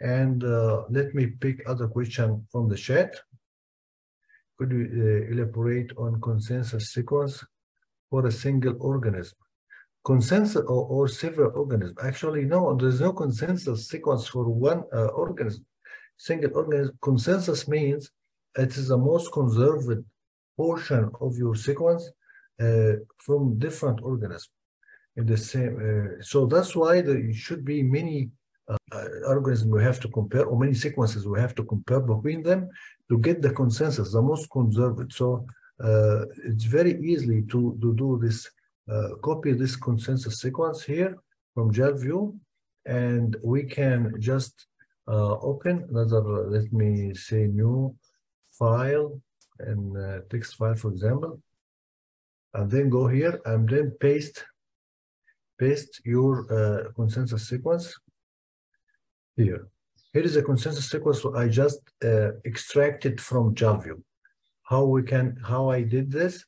And uh, let me pick other question from the chat. Could you uh, elaborate on consensus sequence for a single organism? Consensus or, or several organisms? Actually, no, there's no consensus sequence for one uh, organism. Single organism consensus means it is the most conserved portion of your sequence uh, from different organisms in the same. Uh, so that's why there should be many uh, organisms we have to compare, or many sequences we have to compare between them to get the consensus, the most conserved. So uh, it's very easily to, to do this, uh, copy this consensus sequence here from Jalview, and we can just open another, let me say new file and uh, text file, for example, and then go here and then paste paste your uh, consensus sequence here. Here is a consensus sequence I just uh, extracted from Jalview. How we can, how I did this?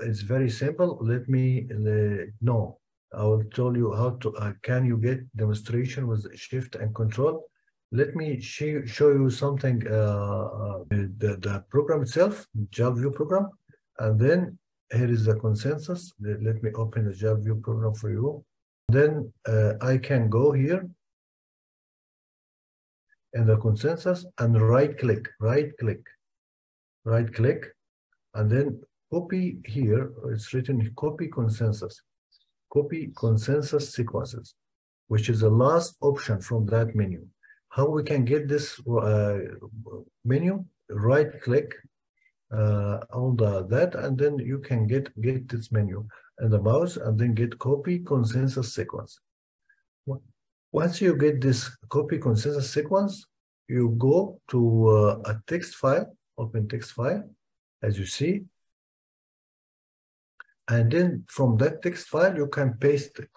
It's very simple. Let me know. I will tell you how to. Uh, can you get demonstration with Shift and Control? Let me show, you something. Uh, uh, the the program itself, Jalview program, and then here is the consensus. Let me open the Jalview program for you. Then uh, I can go here in the consensus and right click, right click, right click, and then copy here, it's written copy consensus, copy consensus sequences, which is the last option from that menu. How we can get this uh, menu, right click uh, on the that, and then you can get, get this menu and the mouse and then get copy consensus sequence. Once you get this copy consensus sequence, you go to uh, a text file, open text file, as you see. And then from that text file, you can paste it.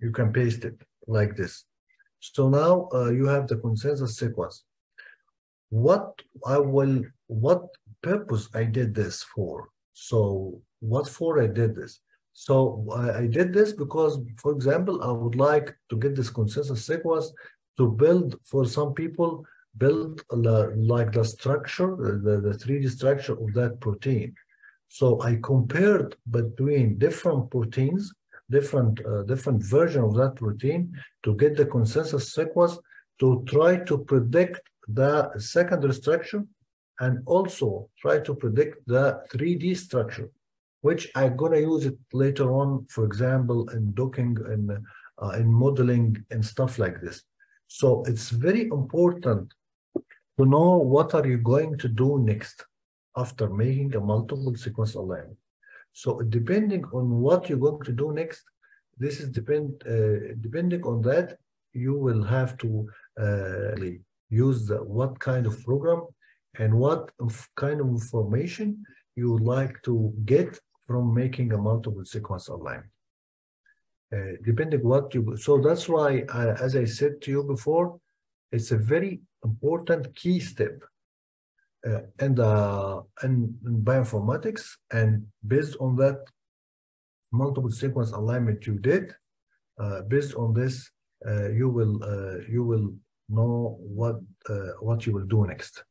You can paste it like this. So now uh, you have the consensus sequence. What I will, what purpose I did this for? So what for I did this? So I, did this because, for example, I would like to get this consensus sequence to build for some people, build like the structure, the, the 3D structure of that protein. So I compared between different proteins, different uh, different version of that protein to get the consensus sequence to try to predict the secondary structure and also try to predict the 3D structure which I'm going to use it later on, for example, in docking and uh, in modeling and stuff like this. So it's very important to know what are you going to do next after making a multiple sequence alignment. So depending on what you're going to do next, this is depend uh, depending on that, you will have to uh, use the, what kind of program and what kind of information you would like to get from making a multiple sequence alignment. Uh, depending what you, so that's why, uh, as I said to you before, it's a very important key step uh, the, in, in bioinformatics. And based on that multiple sequence alignment you did, uh, based on this, uh, you will uh, you will know what what you will do next.